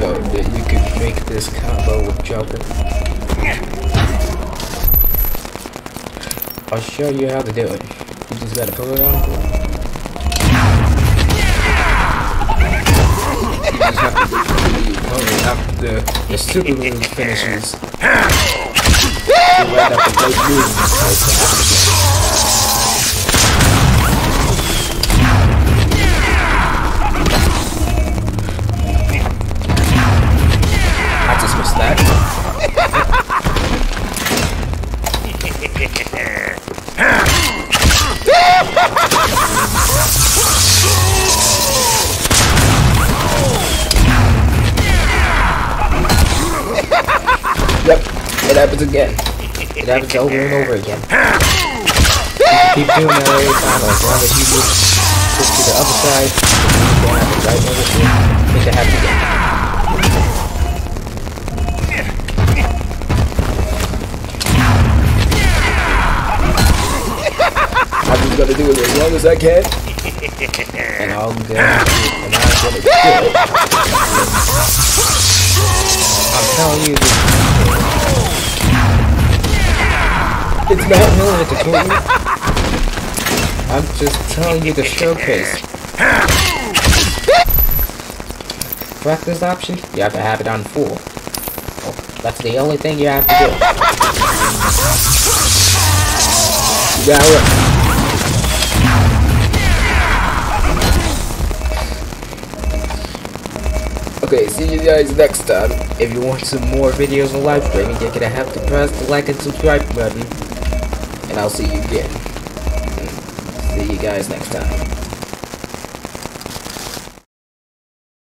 know that you could make this combo with Joker. I'll show you how to do it. You just gotta pull it opponent after the, the super move finishes. You right after both moves. Happens again. It happens over and over again. Keep doing that every time, as long as you move switch to the other side, going at the right negative, make it happen again. I'm just gonna do it as long as I can. And do it, and I'm gonna do it. I'm telling you this. It's not known to kill you. I'm just telling you the showcase. Practice option, you have to have it on full. Oh, that's the only thing you have to do. Got it. Okay, see you guys next time. If you want some more videos on live streaming, you're gonna have to press the like and subscribe button. I'll see you again. See you guys next time.